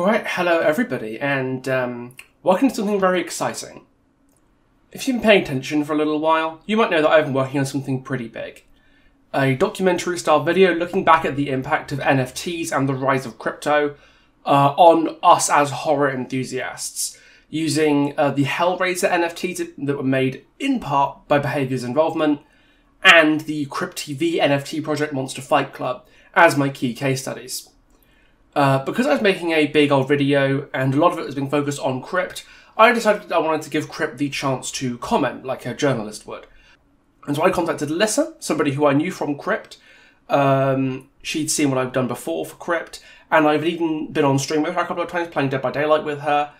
All right, hello everybody, and um, welcome to something very exciting. If you've been paying attention for a little while, you might know that I've been working on something pretty big. A documentary style video looking back at the impact of NFTs and the rise of crypto uh, on us as horror enthusiasts, using uh, the Hellraiser NFTs that were made in part by Behavior's involvement, and the CryptTV NFT project Monster Fight Club as my key case studies. Uh, because I was making a big old video and a lot of it was being focused on Crypt, I decided I wanted to give Crypt the chance to comment like a journalist would. And so I contacted Alyssa, somebody who I knew from Crypt. Um, she'd seen what I've done before for Crypt, and I've even been on stream with her a couple of times playing Dead by Daylight with her.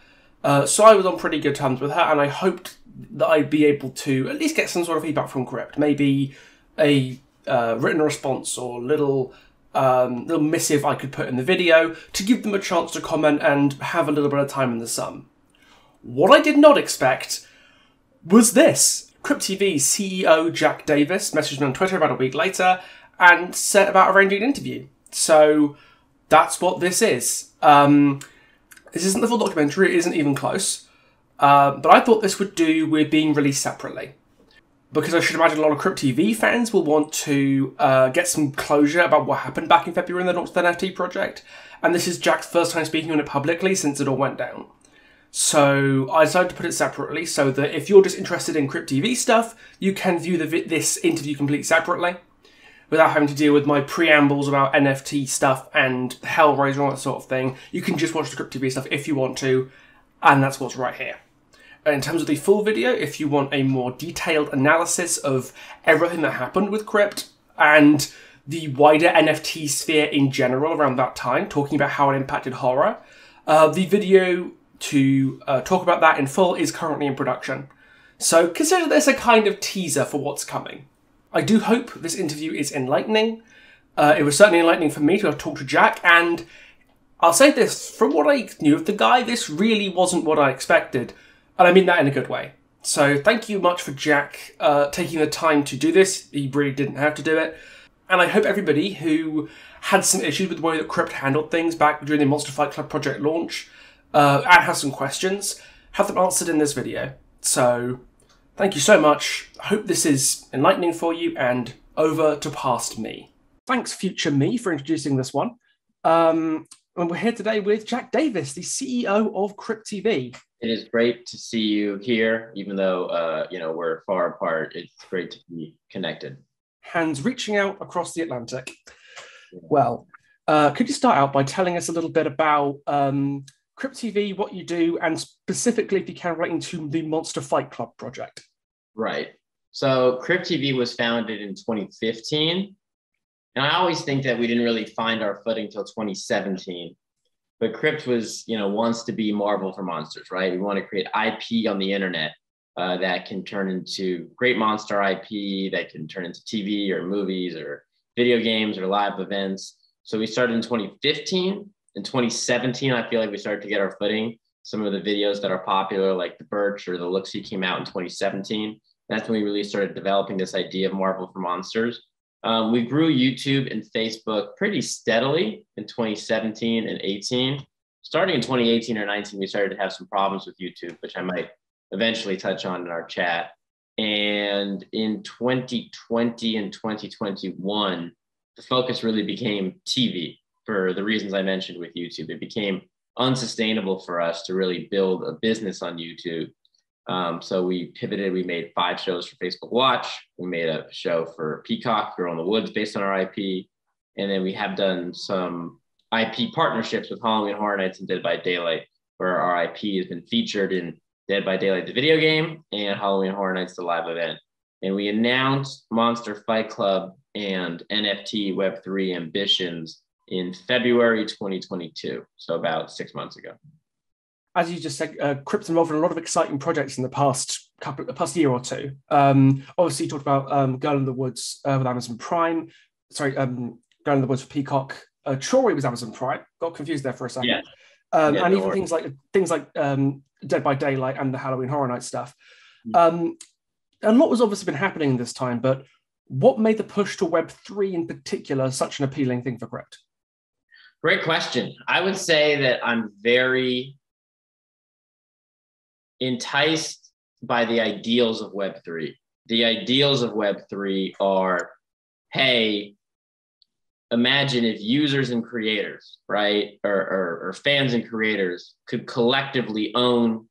Uh, so I was on pretty good terms with her, and I hoped that I'd be able to at least get some sort of feedback from Crypt. Maybe a uh, written response or little um, little missive I could put in the video to give them a chance to comment and have a little bit of time in the sun. What I did not expect was this. CryptTV's CEO Jack Davis messaged me on Twitter about a week later and set about arranging an interview. So that's what this is. Um, this isn't the full documentary, it isn't even close. Uh, but I thought this would do with being released separately because I should imagine a lot of Crypt TV fans will want to uh, get some closure about what happened back in February in the Not NFT project. And this is Jack's first time speaking on it publicly since it all went down. So I decided to put it separately so that if you're just interested in Crypt TV stuff, you can view the, this interview completely separately without having to deal with my preambles about NFT stuff and Hellraiser and all that sort of thing. You can just watch the Crypt TV stuff if you want to, and that's what's right here. In terms of the full video, if you want a more detailed analysis of everything that happened with Crypt and the wider NFT sphere in general around that time, talking about how it impacted horror, uh, the video to uh, talk about that in full is currently in production. So consider this a kind of teaser for what's coming. I do hope this interview is enlightening. Uh, it was certainly enlightening for me to have talked to Jack, and I'll say this from what I knew of the guy, this really wasn't what I expected. And I mean that in a good way. So thank you much for Jack uh, taking the time to do this. He really didn't have to do it. And I hope everybody who had some issues with the way that Crypt handled things back during the Monster Fight Club project launch uh, and has some questions, have them answered in this video. So thank you so much. I hope this is enlightening for you and over to past me. Thanks, future me, for introducing this one. Um, and we're here today with Jack Davis, the CEO of Crypt TV. It is great to see you here, even though uh, you know we're far apart. It's great to be connected. Hands reaching out across the Atlantic. Well, uh, could you start out by telling us a little bit about um, Crypt TV, what you do, and specifically, if you can, relating to the Monster Fight Club project? Right. So, Crypt TV was founded in 2015, and I always think that we didn't really find our footing until 2017 but Crypt was, you know, wants to be Marvel for monsters, right? We want to create IP on the internet uh, that can turn into great monster IP that can turn into TV or movies or video games or live events. So we started in 2015. In 2017, I feel like we started to get our footing. Some of the videos that are popular, like the Birch or the Looksee, came out in 2017. That's when we really started developing this idea of Marvel for monsters. Um, we grew YouTube and Facebook pretty steadily in 2017 and 18. Starting in 2018 or 19, we started to have some problems with YouTube, which I might eventually touch on in our chat. And in 2020 and 2021, the focus really became TV for the reasons I mentioned with YouTube. It became unsustainable for us to really build a business on YouTube um, so we pivoted. We made five shows for Facebook Watch. We made a show for Peacock, Girl in the Woods, based on our IP, and then we have done some IP partnerships with Halloween Horror Nights and Dead by Daylight, where our IP has been featured in Dead by Daylight, the video game, and Halloween Horror Nights, the live event. And we announced Monster Fight Club and NFT Web3 ambitions in February 2022, so about six months ago as you just said, uh, Crypt's involved in a lot of exciting projects in the past couple, the past year or two. Um, obviously, you talked about um, Girl in the Woods uh, with Amazon Prime. Sorry, um, Girl in the Woods for Peacock. Uh, Troy was Amazon Prime. Got confused there for a second. Yeah. Um, yeah and even things like things like um, Dead by Daylight and the Halloween Horror Night stuff. Mm. Um, a lot was obviously been happening this time, but what made the push to Web three in particular such an appealing thing for Crypt? Great question. I would say that I'm very enticed by the ideals of Web3. The ideals of Web3 are hey, imagine if users and creators, right, or, or, or fans and creators could collectively own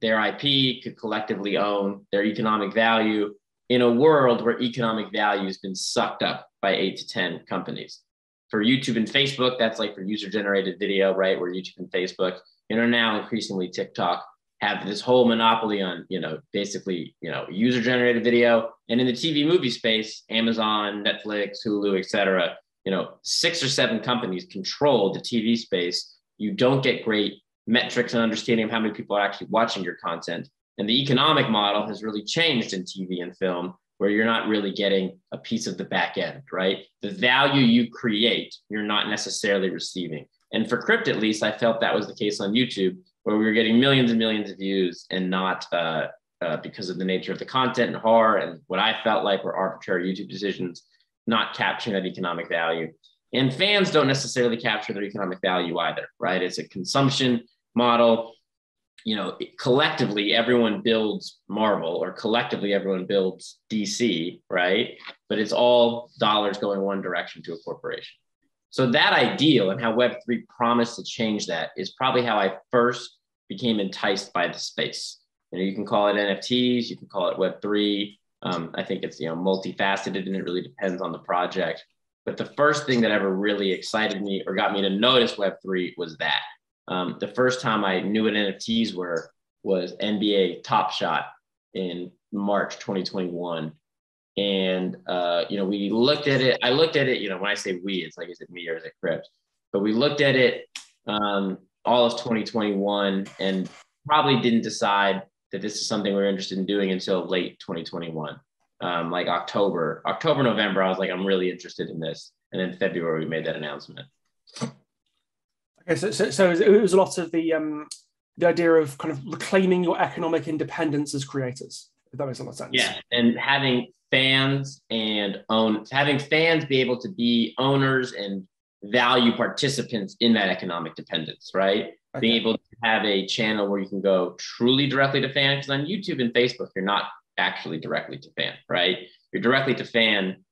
their IP, could collectively own their economic value in a world where economic value has been sucked up by eight to 10 companies. For YouTube and Facebook, that's like for user generated video, right? Where YouTube and Facebook, you are now increasingly TikTok have this whole monopoly on, you know, basically, you know, user generated video. And in the TV movie space, Amazon, Netflix, Hulu, et cetera, you know, six or seven companies control the TV space. You don't get great metrics and understanding of how many people are actually watching your content. And the economic model has really changed in TV and film, where you're not really getting a piece of the back end, right? The value you create, you're not necessarily receiving. And for Crypt, at least, I felt that was the case on YouTube, where we were getting millions and millions of views and not uh, uh, because of the nature of the content and horror and what I felt like were arbitrary YouTube decisions, not capturing that economic value. And fans don't necessarily capture their economic value either, right? It's a consumption model you know, collectively everyone builds Marvel or collectively everyone builds DC, right? But it's all dollars going one direction to a corporation. So that ideal and how Web3 promised to change that is probably how I first became enticed by the space. You know, you can call it NFTs, you can call it Web3. Um, I think it's you know multifaceted and it really depends on the project. But the first thing that ever really excited me or got me to notice Web3 was that um, the first time I knew what NFTs were was NBA Top Shot in March 2021. And, uh, you know, we looked at it. I looked at it, you know, when I say we, it's like, is it me or is it Crypt? But we looked at it um, all of 2021 and probably didn't decide that this is something we are interested in doing until late 2021. Um, like October, October, November, I was like, I'm really interested in this. And then February, we made that announcement. Okay, so, so, so it was a lot of the um, the idea of kind of reclaiming your economic independence as creators. If that makes a lot of sense. Yeah, and having fans and own having fans be able to be owners and value participants in that economic dependence, right? Okay. Being able to have a channel where you can go truly directly to fans. Because on YouTube and Facebook, you're not actually directly to fan, right? You're directly to fan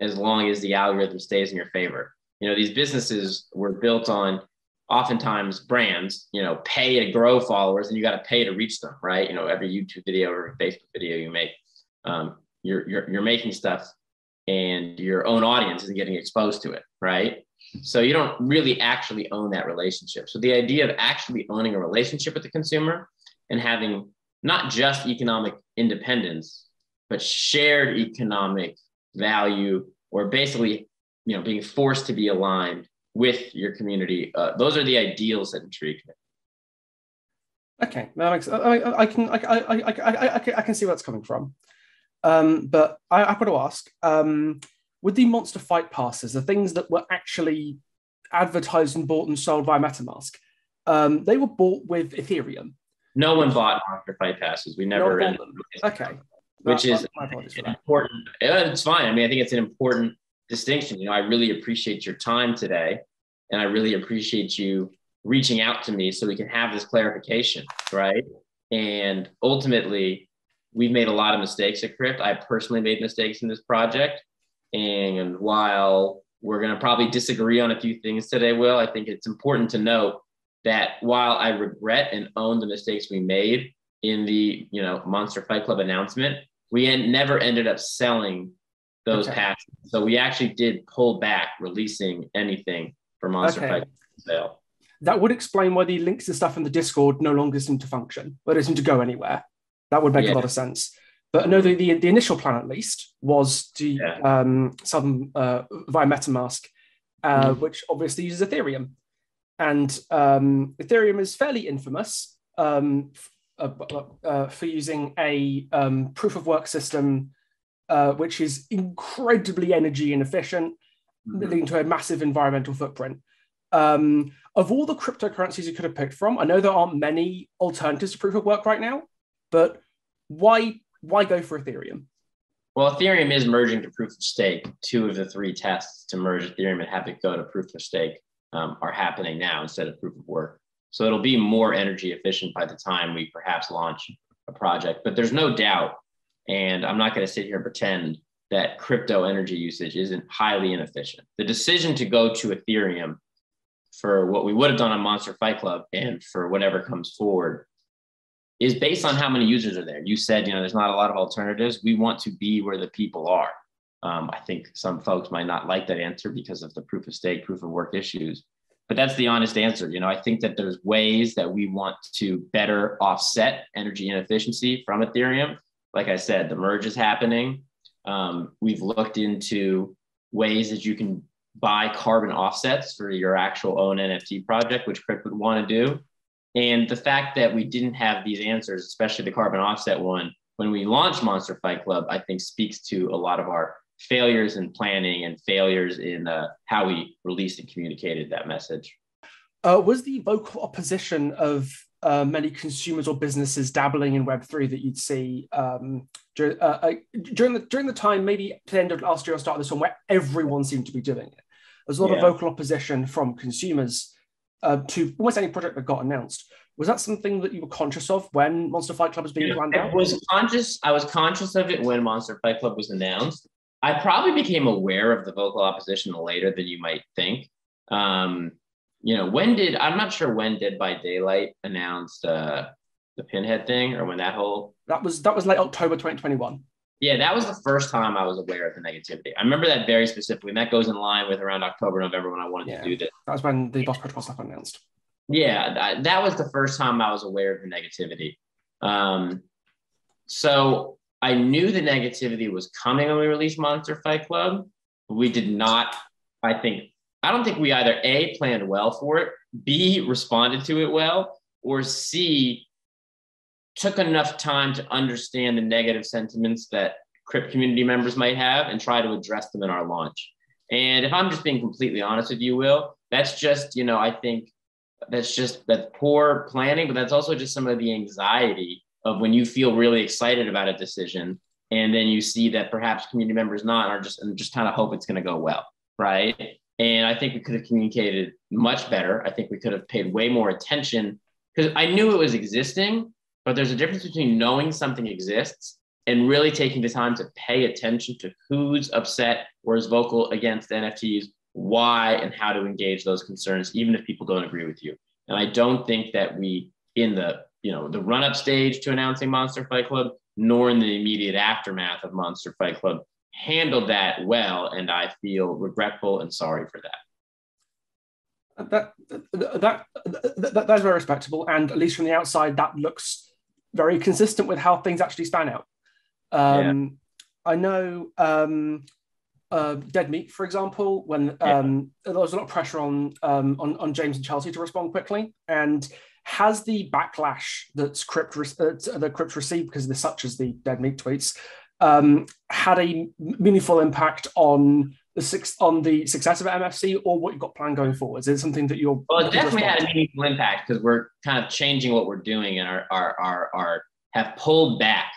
as long as the algorithm stays in your favor. You know, these businesses were built on oftentimes brands, you know, pay to grow followers and you got to pay to reach them, right? You know, every YouTube video or Facebook video you make, um, you're, you're, you're making stuff and your own audience isn't getting exposed to it, right? So you don't really actually own that relationship. So the idea of actually owning a relationship with the consumer and having not just economic independence, but shared economic value or basically, you know, being forced to be aligned with your community. Uh, those are the ideals that intrigue me. Okay, that makes I, I can I, I, I, I, I, can see where it's coming from, um, but I, I've got to ask: um, with the monster fight passes, the things that were actually advertised and bought and sold by MetaMask, um, they were bought with Ethereum. No one bought monster fight passes. We never. No okay, which is important. It's fine. I mean, I think it's an important distinction. You know, I really appreciate your time today, and I really appreciate you reaching out to me so we can have this clarification, right? And ultimately, we've made a lot of mistakes at Crypt. I personally made mistakes in this project, and while we're going to probably disagree on a few things today, Will, I think it's important to note that while I regret and own the mistakes we made in the you know Monster Fight Club announcement, we en- never ended up selling those okay. passes. So we actually did pull back releasing anything for Monster okay. Fight sale. That would explain why the links and stuff in the Discord no longer seem to function, but it seem to go anywhere. That would make yeah. a lot of sense. But no, the, the, the initial plan, at least, was to yeah. um, some uh, via MetaMask, uh, mm. which obviously uses Ethereum. And um, Ethereum is fairly infamous um, uh, uh, for using a um, proof of work system uh, which is incredibly energy inefficient, mm-hmm. leading to a massive environmental footprint. Um, of all the cryptocurrencies you could have picked from, I know there aren't many alternatives to proof of work right now, but why why go for Ethereum? Well, Ethereum is merging to proof of stake. Two of the three tests to merge Ethereum and have it go to proof of stake um, are happening now instead of proof of work. So it'll be more energy efficient by the time we perhaps launch a project. But there's no doubt, and I'm not going to sit here and pretend that crypto energy usage isn't highly inefficient. The decision to go to Ethereum for what we would have done on Monster Fight Club and for whatever comes forward is based on how many users are there. You said, you know, there's not a lot of alternatives. We want to be where the people are. Um, I think some folks might not like that answer because of the proof of stake, proof of work issues, but that's the honest answer. You know, I think that there's ways that we want to better offset energy inefficiency from Ethereum. Like I said, the merge is happening. Um, we've looked into ways that you can buy carbon offsets for your actual own NFT project, which Crypt would want to do. And the fact that we didn't have these answers, especially the carbon offset one, when we launched Monster Fight Club, I think speaks to a lot of our failures in planning and failures in uh, how we released and communicated that message. Uh, was the vocal opposition of uh, many consumers or businesses dabbling in Web three that you'd see um, during, uh, uh, during the during the time, maybe the end of last year or start of this one, where everyone seemed to be doing it? There's a lot yeah. of vocal opposition from consumers uh, to almost any project that got announced. Was that something that you were conscious of when Monster Fight Club was being planned out? I was conscious. I was conscious of it when Monster Fight Club was announced. I probably became aware of the vocal opposition later than you might think. Um, you know, when did I'm not sure when Dead by Daylight announced uh, the Pinhead thing, or when that whole that was that was late October 2021. Yeah, that was the first time I was aware of the negativity. I remember that very specifically, and that goes in line with around October, November when I wanted yeah, to do this. That was when the Boss Protocol stuff announced. Yeah, that, that was the first time I was aware of the negativity. Um, so I knew the negativity was coming when we released Monster Fight Club. We did not, I think, I don't think we either A, planned well for it, B, responded to it well, or C, took enough time to understand the negative sentiments that Crypt community members might have and try to address them in our launch. And if I'm just being completely honest with you, Will, that's just, you know, I think that's just that poor planning, but that's also just some of the anxiety of when you feel really excited about a decision and then you see that perhaps community members not are just and just kind of hope it's going to go well, right? And I think we could have communicated much better. I think we could have paid way more attention because I knew it was existing, but there's a difference between knowing something exists and really taking the time to pay attention to who's upset or is vocal against NFTs, why, and how to engage those concerns, even if people don't agree with you. And I don't think that we, in the you know the run-up stage to announcing Monster Fight Club, nor in the immediate aftermath of Monster Fight Club, handled that well, and I feel regretful and sorry for that that, that, that, that's very respectable and at least from the outside that looks very consistent with how things actually span out. Um, yeah. I know um, uh, Dead Meat, for example, when um, yeah. there was a lot of pressure on, um, on on James and Chelsea to respond quickly, and has the backlash that's Crypt re- uh, that Crypt received because of the such as the Dead Meat tweets um, had a meaningful impact on the six on the success of MFC or what you've got planned going forward? Is it something that you're well? It definitely had a meaningful impact because we're kind of changing what we're doing and our our our, our have pulled back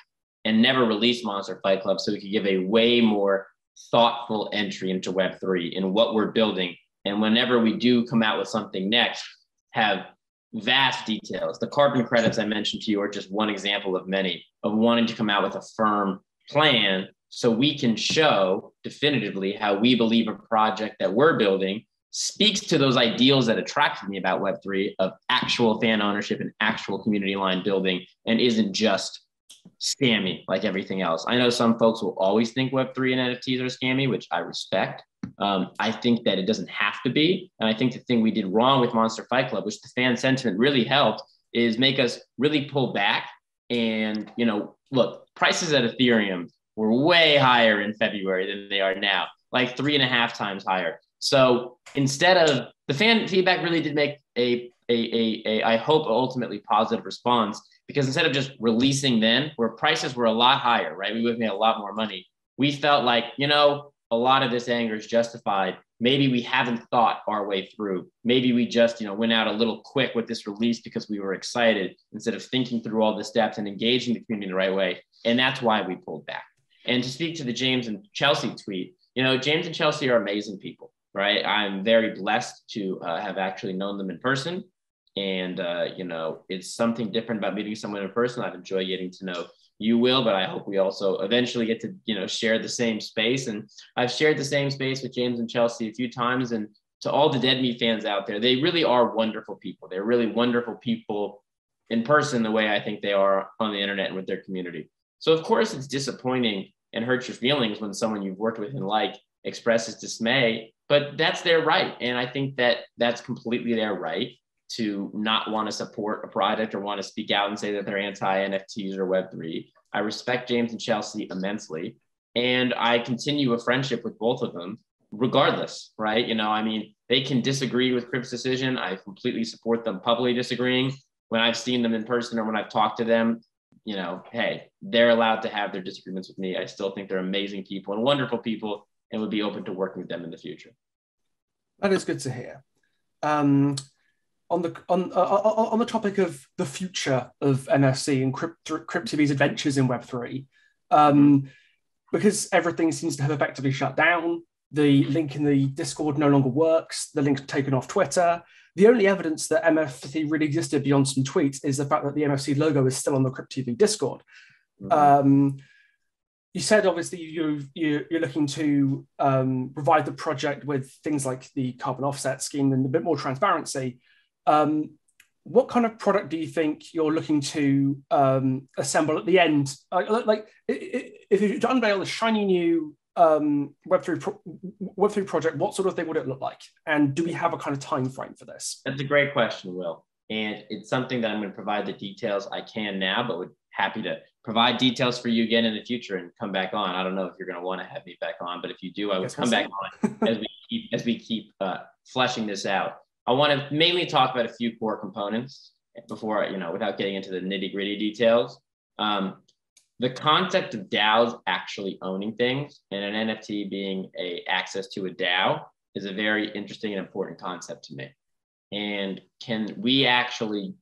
and never released Monster Fight Club so we could give a way more thoughtful entry into Web three in what we're building. And whenever we do come out with something next, have vast details. The carbon credits I mentioned to you are just one example of many of wanting to come out with a firm plan so we can show definitively how we believe a project that we're building speaks to those ideals that attracted me about Web3 of actual fan ownership and actual community line building and isn't just scammy like everything else. I know some folks will always think Web3 and NFTs are scammy, which I respect. Um, I think that it doesn't have to be. And I think the thing we did wrong with Monster Fight Club, which the fan sentiment really helped, is make us really pull back and, you know, look, prices at Ethereum were way higher in February than they are now, like three and a half times higher. So instead of the fan feedback really did make a, a, a, a I hope ultimately positive response because instead of just releasing then where prices were a lot higher, right? We would have made a lot more money. We felt like, you know, a lot of this anger is justified. Maybe we haven't thought our way through. Maybe we just, you know, went out a little quick with this release because we were excited instead of thinking through all the steps and engaging the community the right way. And that's why we pulled back. And to speak to the James and Chelsea tweet, you know, James and Chelsea are amazing people, right? I'm very blessed to uh, have actually known them in person. And, uh, you know, it's something different about meeting someone in person. I've enjoyed getting to know you will, but I hope we also eventually get to, you know, share the same space. And I've shared the same space with James and Chelsea a few times. And to all the Dead Meat fans out there, they really are wonderful people. They're really wonderful people in person, the way I think they are on the internet and with their community. So, of course, it's disappointing and hurts your feelings when someone you've worked with and like expresses dismay, but that's their right. And I think that that's completely their right to not want to support a product or want to speak out and say that they're anti NFTs or Web3. I respect James and Chelsea immensely. And I continue a friendship with both of them regardless, right? You know, I mean, they can disagree with Crypt's decision. I completely support them publicly disagreeing. When I've seen them in person or when I've talked to them, you know, hey, they're allowed to have their disagreements with me. I still think they're amazing people and wonderful people and would be open to working with them in the future. That is good to hear. Um, on the on uh, uh on the topic of the future of MFC and Crypt, adventures in Web three, um, because everything seems to have effectively shut down. The link in the Discord no longer works. The link's taken off Twitter. The only evidence that MFC really existed beyond some tweets is the fact that the MFC logo is still on the Crypt TV Discord. Mm-hmm. Um, you said obviously you, you are looking to um, provide the project with things like the carbon offset scheme and a bit more transparency. Um, what kind of product do you think you're looking to um, assemble at the end? Like, like if you to unveil a shiny new um, Web3 pro- Web3 project, what sort of thing would it look like? And do we have a kind of time frame for this? That's a great question, Will. And it's something that I'm going to provide the details I can now, but would happy to provide details for you again in the future and come back on. I don't know if you're going to want to have me back on, but if you do, I will come back on as we keep as we keep uh, fleshing this out. I want to mainly talk about a few core components before, you know, without getting into the nitty gritty details. Um, the concept of DAOs actually owning things and an NFT being a access to a DAO is a very interesting and important concept to me. And can we actually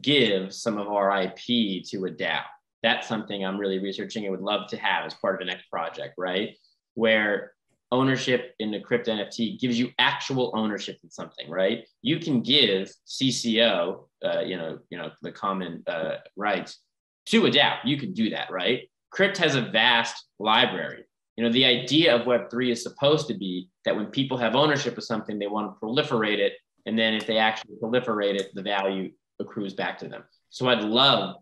give some of our IP to a DAO? That's something I'm really researching and would love to have as part of the next project, right? Where ownership in the crypto NFT gives you actual ownership in something, right? You can give CC0, uh, you know, you know, the common uh, rights to a DAO. You can do that, right? Crypt has a vast library. You know, the idea of Web3 is supposed to be that when people have ownership of something, they want to proliferate it. And then if they actually proliferate it, the value accrues back to them. So I'd love,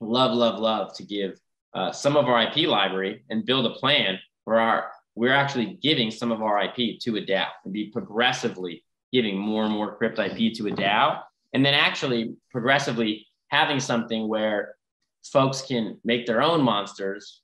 love, love, love to give uh, some of our IP library and build a plan where our we're actually giving some of our IP to a DAO and be progressively giving more and more crypt IP to a DAO. And then actually progressively having something where folks can make their own monsters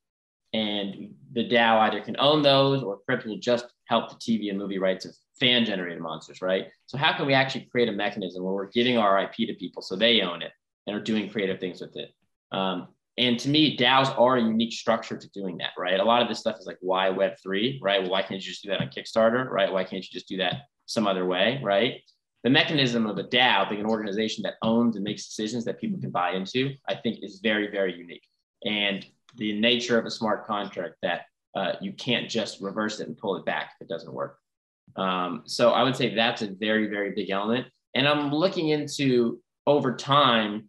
and the DAO either can own those or crypt will just help the TV and movie rights of fan generated monsters, right? So how can we actually create a mechanism where we're giving our IP to people so they own it and are doing creative things with it? Um, and to me, DAOs are a unique structure to doing that, right? A lot of this stuff is like, why Web3, right? Well, why can't you just do that on Kickstarter, right? Why can't you just do that some other way, right? The mechanism of a DAO being an organization that owns and makes decisions that people can buy into, I think is very, very unique. And the nature of a smart contract that uh, you can't just reverse it and pull it back if it doesn't work. Um, so I would say that's a very, very big element. And I'm looking into over time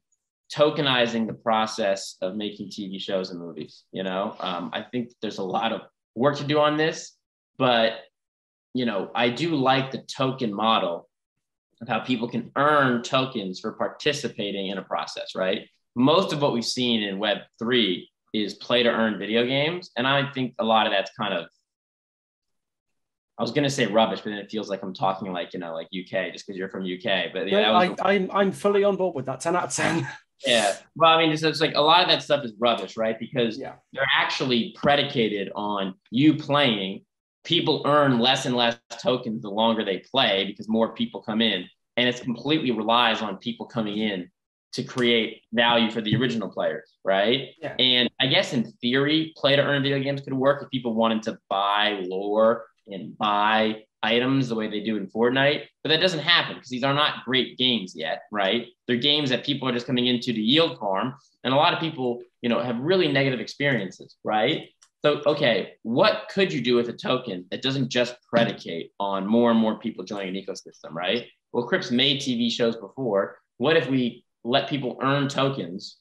tokenizing the process of making TV shows and movies. You know, um, I think there's a lot of work to do on this, but you know, I do like the token model of how people can earn tokens for participating in a process, right? Most of what we've seen in Web three is play to earn video games, and I think a lot of that's kind of I was gonna say rubbish, but then it feels like I'm talking like you know like UK just because you're from UK. But yeah. I, I'm I'm fully on board with that. Ten out of ten. Yeah. Well, I mean, it's, it's, like a lot of that stuff is rubbish, right? Because yeah. they're actually predicated on you playing. People earn less and less tokens the longer they play because more people come in. And it completely relies on people coming in to create value for the original players, right? Yeah. And I guess in theory, play to earn video games could work if people wanted to buy lore and buy items the way they do in Fortnite, but that doesn't happen because these are not great games yet, right? They're games that people are just coming into to yield farm, and a lot of people, you know, have really negative experiences, right? So, okay, what could you do with a token that doesn't just predicate on more and more people joining an ecosystem, right? Well, Crypt's made TV shows before. What if we let people earn tokens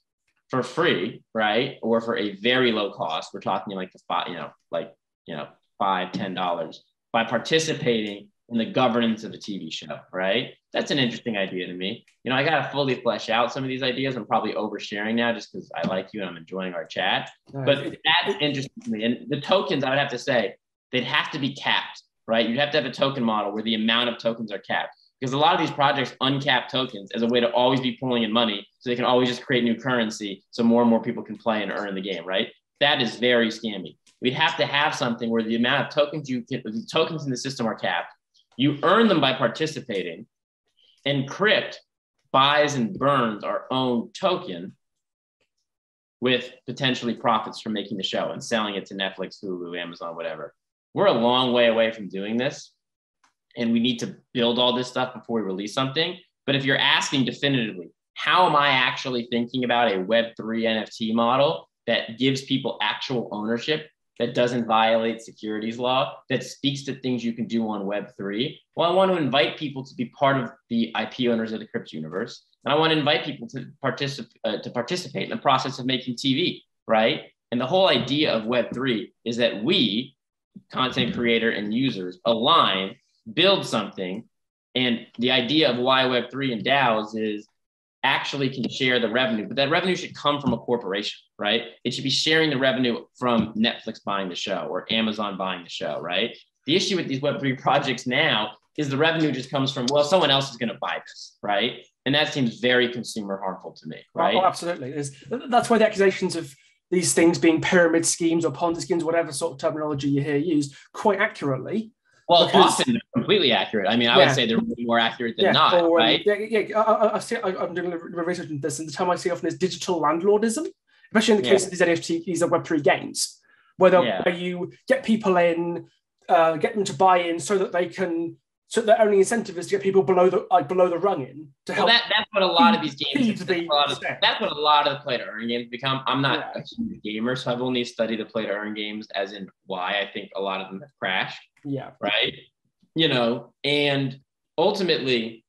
for free, right? Or for a very low cost? We're talking like the five, you know, like, you know, five, ten dollars by participating in the governance of a TV show, right? That's an interesting idea to me. You know, I got to fully flesh out some of these ideas. I'm probably oversharing now just because I like you and I'm enjoying our chat. But that's interesting to me. And the tokens, I would have to say, they'd have to be capped, right? You'd have to have a token model where the amount of tokens are capped. Because a lot of these projects uncap tokens as a way to always be pulling in money so they can always just create new currency so more and more people can play and earn the game, right? That is very scammy. We'd have to have something where the amount of tokens you get, the tokens in the system are capped you earn them by participating. And Crypt buys and burns our own token with potentially profits from making the show and selling it to Netflix, Hulu, Amazon, whatever. We're a long way away from doing this. And we need to build all this stuff before we release something. But if you're asking definitively, how am I actually thinking about a Web3 NFT model that gives people actual ownership that doesn't violate securities law, that speaks to things you can do on Web3. Well, I want to invite people to be part of the IP owners of the crypto universe. And I want to invite people to, particip- uh, to participate in the process of making TV, right? And the whole idea of Web3 is that we, content creator and users, align, build something. And the idea of why Web3 and DAOs is actually can share the revenue, but that revenue should come from a corporation, right? It should be sharing the revenue from Netflix buying the show or Amazon buying the show, right? The issue with these Web3 projects now is the revenue just comes from, well, someone else is going to buy this, right? And that seems very consumer harmful to me, oh, right? Oh, absolutely. that's why the accusations of these things being pyramid schemes or Ponzi schemes, whatever sort of terminology you hear used, quite accurately well, because, often completely accurate. I mean, I yeah. would say they're more accurate than yeah, not, or, right? Yeah, yeah. I, I, see, I, am doing a little research on this, and the term I see often is digital landlordism, especially in the case of these NFT, these are Web3 games, where, where you get people in, uh, get them to buy in so that they can so the only incentive is to get people below the like below the rung in to help. Well, that, that's what a lot of these games. That's, of, that's, what a lot of the play to earn games become. I'm not yeah. a huge gamer, so I've only studied the play to earn games as in why I think a lot of them have crashed. Yeah. Right you know, and ultimately,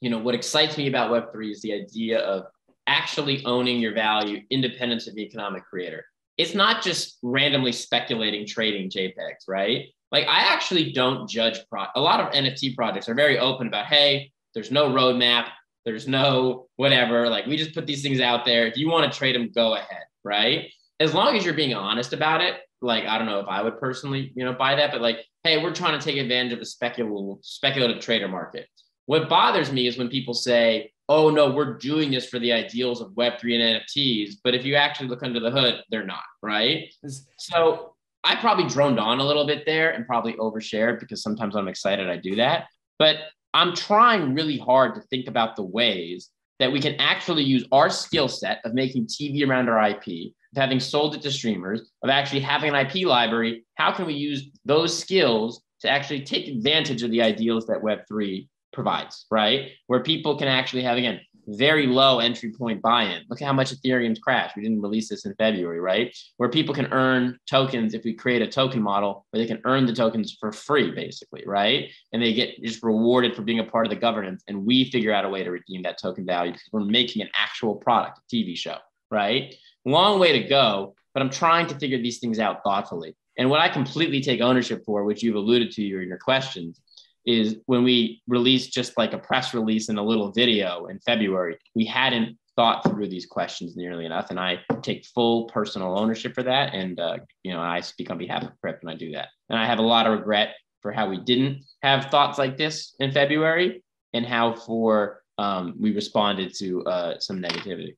you know, what excites me about Web3 is the idea of actually owning your value, independence of the economic creator. It's not just randomly speculating, trading JPEGs, right? Like I actually don't judge pro- a lot of NFT projects are very open about, hey, there's no roadmap, there's no whatever. Like we just put these things out there. If you want to trade them, go ahead, right? As long as you're being honest about it, like I don't know if I would personally, you know, buy that, but like, hey, we're trying to take advantage of the speculative speculative trader market. What bothers me is when people say, "Oh no, we're doing this for the ideals of Web three and NFTs," but if you actually look under the hood, they're not, right? So I probably droned on a little bit there and probably overshared because sometimes I'm excited I do that, but I'm trying really hard to think about the ways that we can actually use our skill set of making TV around our IP of having sold it to streamers, of actually having an IP library, how can we use those skills to actually take advantage of the ideals that Web3 provides, right? Where people can actually have, again, very low entry point buy-in. Look at how much Ethereum's crashed. We didn't release this in February, right? Where people can earn tokens if we create a token model where they can earn the tokens for free, basically, right? And they get just rewarded for being a part of the governance. And we figure out a way to redeem that token value because we're making an actual product, a TV show, right? Long way to go, but I'm trying to figure these things out thoughtfully. And what I completely take ownership for, which you've alluded to in your questions, is when we released just like a press release and a little video in February, we hadn't thought through these questions nearly enough. And I take full personal ownership for that. And, uh, you know, I speak on behalf of Crypt when I do that. And I have a lot of regret for how we didn't have thoughts like this in February and how for um, we responded to uh, some negativity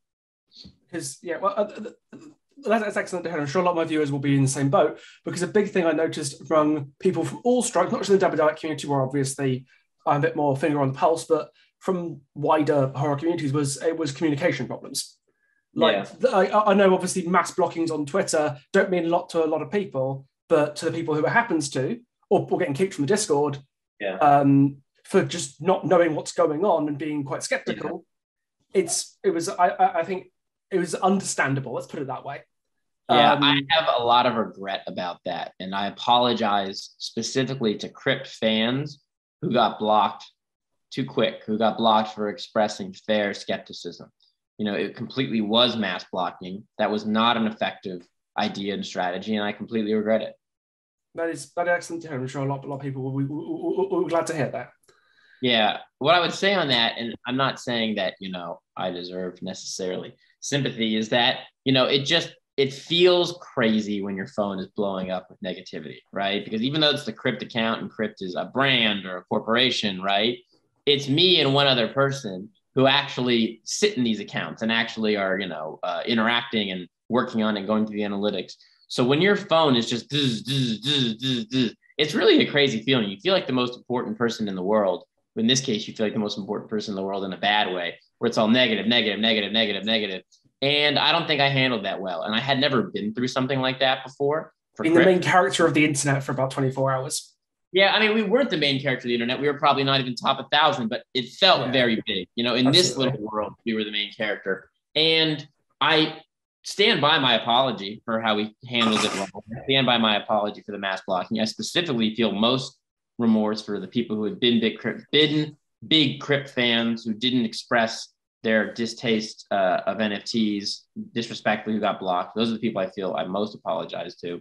because yeah, well, uh, that's, that's excellent to hear. I'm sure a lot of my viewers will be in the same boat because a big thing I noticed from people from all strokes, not just in the Dabba community, where obviously I'm a bit more finger on the pulse, but from wider horror communities was it was communication problems. Like yeah. I, I know obviously mass blockings on Twitter don't mean a lot to a lot of people, but to the people who it happens to, or, or getting kicked from the Discord, yeah. um, for just not knowing what's going on and being quite skeptical. Yeah. It's it was I I think it was understandable. Let's put it that way. Yeah, um, I have a lot of regret about that. And I apologize specifically to Crypt fans who got blocked too quick, who got blocked for expressing fair skepticism. You know, it completely was mass blocking. That was not an effective idea and strategy, and I completely regret it. That is that is excellent to hear. I'm sure a lot, a lot of people will be, will, will, will glad to hear that. Yeah, what I would say on that, and I'm not saying that you know I deserve necessarily sympathy, is that you know it just it feels crazy when your phone is blowing up with negativity, right? Because even though it's the Crypt account and Crypt is a brand or a corporation, right? It's me and one other person who actually sit in these accounts and actually are, you know, uh, interacting and working on and going through the analytics. So when your phone is just, it's really a crazy feeling. You feel like the most important person in the world. In this case, you feel like the most important person in the world in a bad way, where it's all negative, negative, negative, negative, negative and I don't think I handled that well. And I had never been through something like that before. Being the main character of the internet for about 24 hours. Yeah, I mean, we weren't the main character of the internet. We were probably not even top a thousand, but it felt yeah. very big. You know, in Absolutely. this little world, we were the main character. And I stand by my apology for how we handled it wrong. I stand by my apology for the mass blocking. I specifically feel most remorse for the people who had been big crypt, been big crypt fans who didn't express their distaste uh, of NFTs, disrespectfully who got blocked. Those are the people I feel I most apologize to.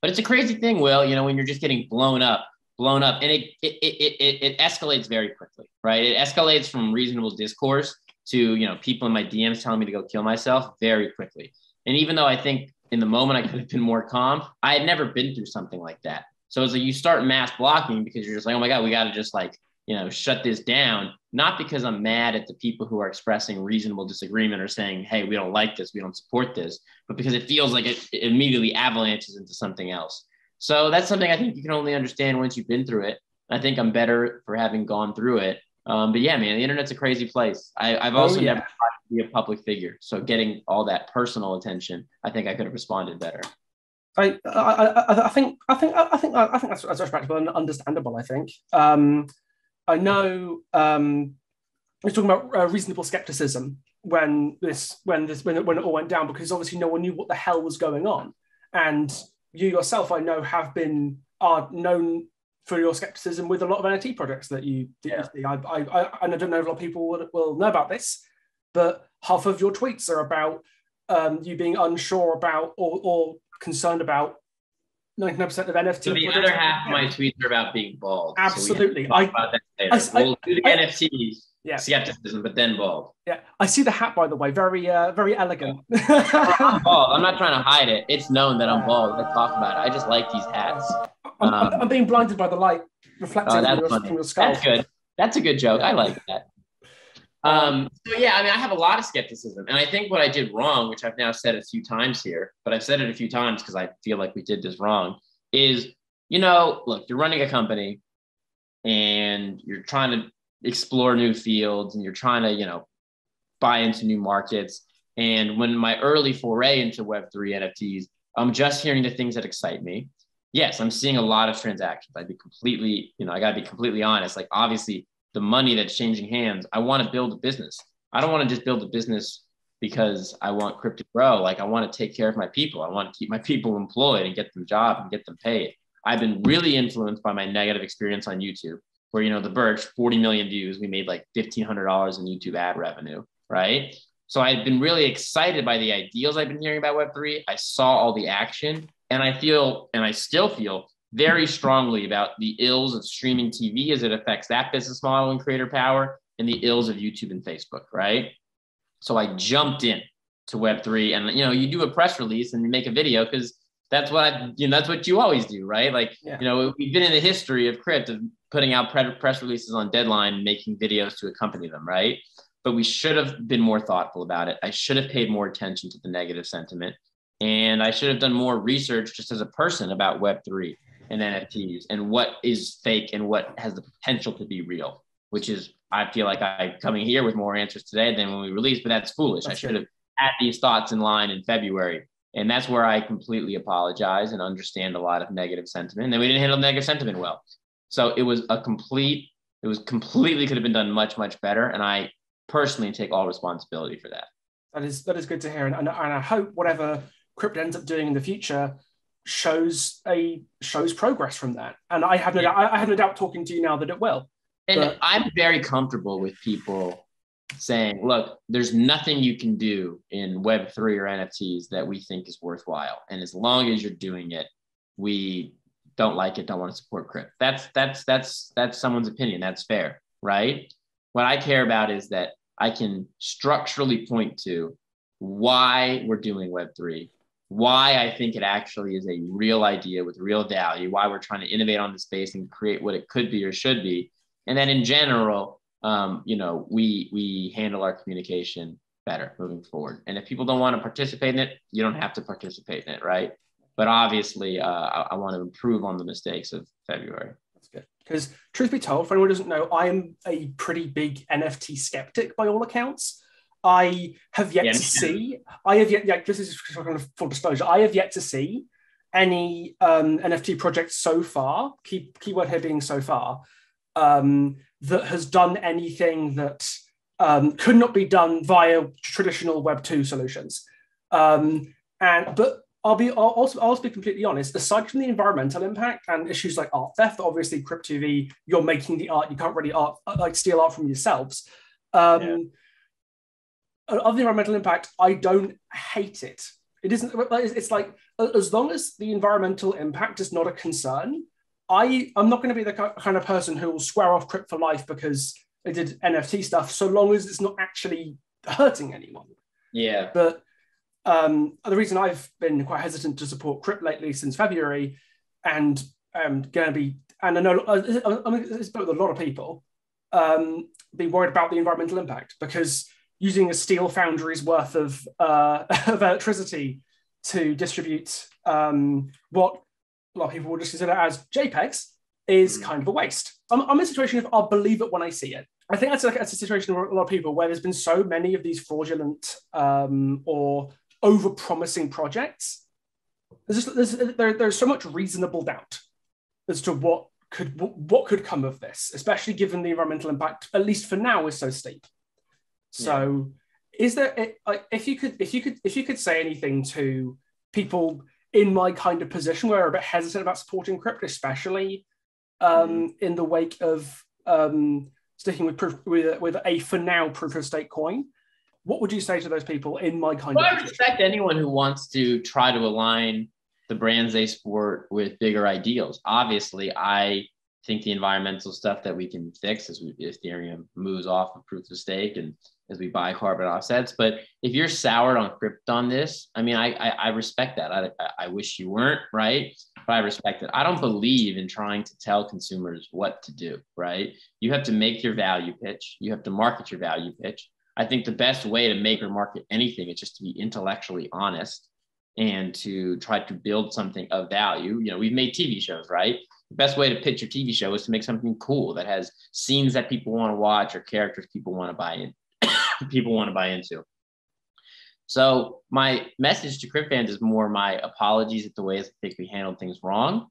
But it's a crazy thing, Will. You know, when you're just getting blown up, blown up, and it it it it, it escalates very quickly, right? It escalates from reasonable discourse to you know people in my DMs telling me to go kill myself very quickly. And even though I think in the moment I could have been more calm, I had never been through something like that. So it's like you start mass blocking because you're just like, oh my god, we got to just like you know shut this down not because i'm mad at the people who are expressing reasonable disagreement or saying hey we don't like this we don't support this but because it feels like it, immediately avalanches into something else. So that's something i think you can only understand once you've been through it. I think i'm better for having gone through it. Um, but yeah man the internet's a crazy place. I, have oh, also oh, yeah. never tried to be a public figure. So getting all that personal attention i think i could have responded better. I, I, I, think I think I think I think that's, that's respectable and understandable. I think. Um, I know um, we're talking about uh, reasonable skepticism when this when this when it, when it all went down because obviously no one knew what the hell was going on, and you yourself I know have been are known for your skepticism with a lot of NFT projects that you, yeah. see. I, I, I, and I don't know if a lot of people will, will know about this, but half of your tweets are about um, you being unsure about or, or concerned about 99% of NFT. So the other half of my tweets are about being bald. Absolutely. So I, about that later. I, we'll do the I, NFTs. Yeah. Skepticism, but then bald. Yeah, I see the hat by the way. Very, uh, very elegant. I'm bald. I'm not trying to hide it. It's known that I'm bald. Let's talk about it. I just like these hats. I'm, um, I'm being blinded by the light reflecting oh, your, your skull. That's good. That's a good joke. I like that. Um, so yeah, I mean, I have a lot of skepticism, and I think what I did wrong, which I've now said a few times here, but I've said it a few times because I feel like we did this wrong, is you know, look, you're running a company, and you're trying to explore new fields, and you're trying to, you know, buy into new markets. And when my early foray into Web three NFTs, I'm just hearing the things that excite me. Yes, I'm seeing a lot of transactions. I'd be completely, you know, I got to be completely honest. Like, obviously, the money that's changing hands. I want to build a business. I don't want to just build a business because I want crypto to grow. Like I want to take care of my people. I want to keep my people employed and get them job and get them paid. I've been really influenced by my negative experience on YouTube, where you know the Birch, 40 million views, we made like $1,500 in YouTube ad revenue, right? So I've been really excited by the ideals I've been hearing about Web3. I saw all the action, and I feel, and I still feel very strongly about the ills of streaming TV as it affects that business model and creator power, and the ills of YouTube and Facebook, right? So I jumped in to Web3, and you know, you do a press release and you make a video because that's what I, you know, that's what you always do, right? Like, yeah. you know, we've been in the history of crypt of putting out press releases on deadline and making videos to accompany them, right? But we should have been more thoughtful about it. I should have paid more attention to the negative sentiment, and I should have done more research just as a person about Web3 and NFTs and what is fake and what has the potential to be real, which is I feel like I coming here with more answers today than when we released, but that's foolish. That's I should have had these thoughts in line in February. And that's where I completely apologize and understand a lot of negative sentiment. And then we didn't handle negative sentiment well. So it was a complete, it was completely could have been done much, much better. And I personally take all responsibility for that. That is that is good to hear. And, and, and I hope whatever Crypt ends up doing in the future shows a shows progress from that. And I have no doubt, I have no doubt talking to you now that it will. And but, I'm very comfortable with people saying, look, there's nothing you can do in Web3 or NFTs that we think is worthwhile. And as long as you're doing it, we don't like it, don't want to support crypt. That's that's that's that's someone's opinion. That's fair, right? What I care about is that I can structurally point to why we're doing Web3, why I think it actually is a real idea with real value, why we're trying to innovate on the space and create what it could be or should be. And then in general, um, you know, we we handle our communication better moving forward. And if people don't want to participate in it, you don't have to participate in it, right? But obviously, uh, I, I want to improve on the mistakes of February. That's good. Because truth be told, for anyone who doesn't know, I am a pretty big NFT skeptic by all accounts. I have yet yeah, to see. I have yet. Yeah, this is kind of full disclosure. I have yet to see any um, NFT project so far. Keep keyword here being so far um, that has done anything that um, could not be done via traditional Web two solutions. Um, and but I'll be I'll also I'll be completely honest. Aside from the environmental impact and issues like art theft, obviously Crypt TV, you're making the art. You can't really art like steal art from yourselves. Um, yeah. Of the environmental impact, I don't hate it. It isn't. It's like as long as the environmental impact is not a concern, I I'm not going to be the kind of person who will swear off Crypt for life because they did NFT stuff, so long as it's not actually hurting anyone. Yeah. But um, the reason I've been quite hesitant to support Crypt lately since February, and I'm going to be, and I know uh, I mean, it's with a lot of people, um, be worried about the environmental impact because using a steel foundry's worth of, uh, of electricity to distribute um, what a lot of people will just consider as JPEGs is mm. kind of a waste. I'm, I'm in a situation of I'll believe it when I see it. I think that's, like, that's a situation for a lot of people where there's been so many of these fraudulent um, or over-promising projects. There's, just, there's, there, there's so much reasonable doubt as to what could what could come of this, especially given the environmental impact, at least for now, is so steep. So, yeah. is there if you could if you could if you could say anything to people in my kind of position where are a bit hesitant about supporting crypto, especially um, mm. in the wake of um, sticking with proof with, with a for now proof of stake coin. What would you say to those people in my kind well, of? I position? respect anyone who wants to try to align the brands they support with bigger ideals. Obviously, I think the environmental stuff that we can fix as we, Ethereum moves off of proof of stake and as we buy carbon offsets. But if you're soured on crypto on this, I mean, I, I, I respect that. I, I wish you weren't, right? But I respect it. I don't believe in trying to tell consumers what to do, right? You have to make your value pitch. You have to market your value pitch. I think the best way to make or market anything is just to be intellectually honest and to try to build something of value. You know, we've made TV shows, right? The best way to pitch your TV show is to make something cool that has scenes that people want to watch or characters people want to buy in. people want to buy into. So my message to crypt fans is more my apologies at the ways I think we handled things wrong,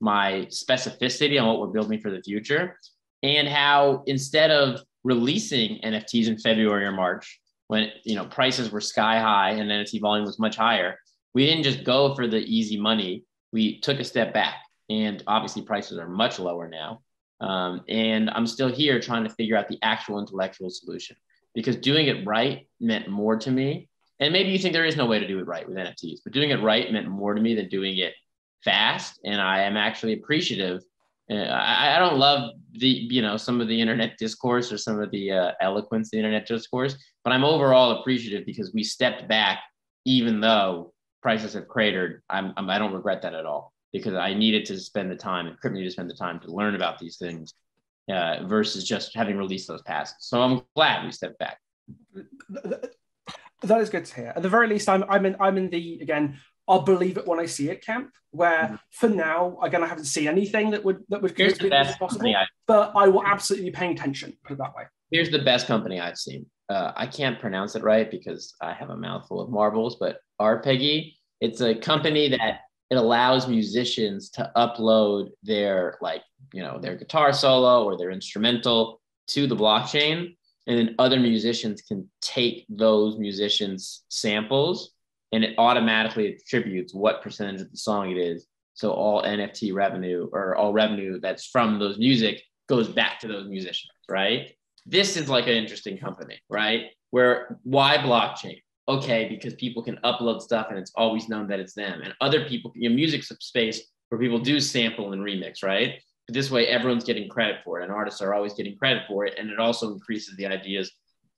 my specificity on what we're building for the future, and how instead of releasing NFTs in February or March, when you know prices were sky high and NFT volume was much higher, we didn't just go for the easy money. We took a step back, and obviously prices are much lower now. Um, and I'm still here trying to figure out the actual intellectual solution because doing it right meant more to me. And maybe you think there is no way to do it right with NFTs, but doing it right meant more to me than doing it fast. And I am actually appreciative. Uh, I, I, don't love the, you know, some of the internet discourse or some of the uh, eloquence, the internet discourse, but I'm overall appreciative because we stepped back, even though prices have cratered. I'm, I'm I do not regret that at all because I needed to spend the time and Crypt needed to spend the time to learn about these things uh, versus just having released those passes. So I'm glad we stepped back. That is good to hear. At the very least, I'm I'm in I'm in the again. I'll believe it when I see it camp. Where mm-hmm. for now, again, I haven't seen anything that would that would Here's the best possible. I, but I will absolutely be paying attention. Put it that way. Here's the best company I've seen. Uh, I can't pronounce it right because I have a mouthful of marbles, but Arpeggi. It's a company that it allows musicians to upload their like you know their guitar solo or their instrumental to the blockchain and then other musicians can take those musicians samples and it automatically attributes what percentage of the song it is. So all NFT revenue or all revenue that's from those music goes back to those musicians, right? This is like an interesting company, right? Where why blockchain? Okay, because people can upload stuff and it's always known that it's them. And other people, your music space where people do sample and remix, right? But this way, everyone's getting credit for it, and artists are always getting credit for it, and it also increases the ideas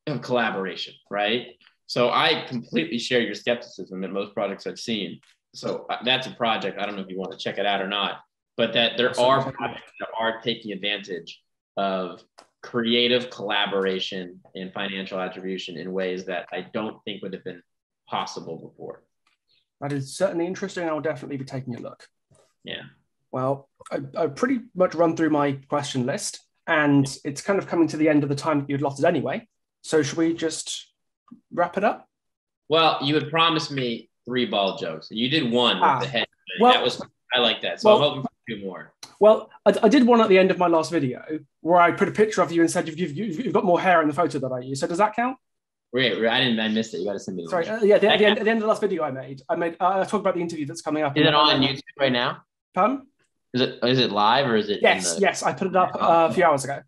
of collaboration, right? So I completely share your skepticism at most projects I've seen. So uh, that's a project. I don't know if you want to check it out or not, but that there are projects that are taking advantage of creative collaboration and financial attribution in ways that I don't think would have been possible before. That is certainly interesting. I'll definitely be taking a look. Yeah. Well, I, I pretty much run through my question list, and it's kind of coming to the end of the time that you'd allotted anyway. So should we just wrap it up? Well, you had promised me three ball jokes. And you did one Ah, with the head. well- that was I like that. So well- I'm hoping for two more. Well, I, I did one at the end of my last video where I put a picture of you and said you've, you've, you've got more hair in the photo that I used. So does that count? Wait, wait, I didn't. I missed it. You got to send me. The Sorry, uh, yeah, the, the end, at the end of the last video I made, I made uh, I talked about the interview that's coming up. Is it on YouTube right now? Pardon? Is it is it live or is it? Yes, the- yes, I put it up uh, a few hours ago.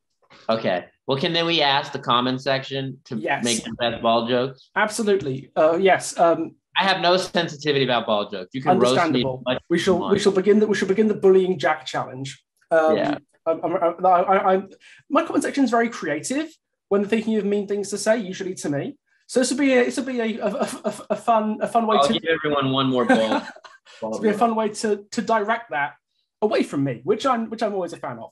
Okay. Well, can then we ask the comment section to Yes. make the best ball jokes? Absolutely, uh, yes. Um, I have no sensitivity about ball jokes. You can roast me. We shall we shall begin the we shall begin the bullying Jack challenge. Um, Yeah. I'm, I'm, I, I, I'm, my comment section is very creative when thinking of mean things to say, usually to me. So this will be a, this will be a, a, a, a fun a fun way I'll to give everyone one more ball. ball this be a fun way to to direct that away from me, which I'm which I'm always a fan of.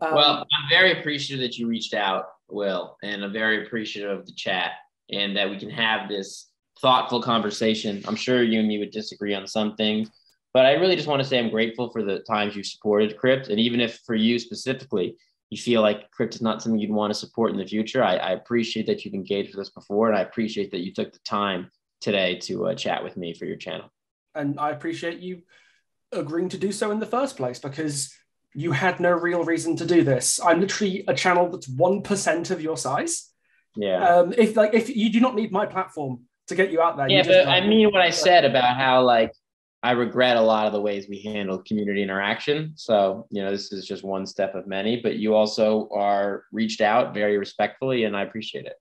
Um, Well, I'm very appreciative that you reached out, Will, and I'm very appreciative of the chat and that we can have this thoughtful conversation. I'm sure you and me would disagree on some things, but I really just want to say I'm grateful for the times you've supported Crypt. And even if for you specifically, you feel like Crypt is not something you'd want to support in the future, I, I appreciate that you've engaged with us before. And I appreciate that you took the time today to uh, chat with me for your channel. and I appreciate you agreeing to do so in the first place because you had no real reason to do this. I'm literally a channel that's one percent of your size. Yeah. Um, if like if you do not need my platform to get you out there, yeah, but I mean what I said about how like I regret a lot of the ways we handle community interaction. So, you know, this is just one step of many, but you also are reached out very respectfully and I appreciate it.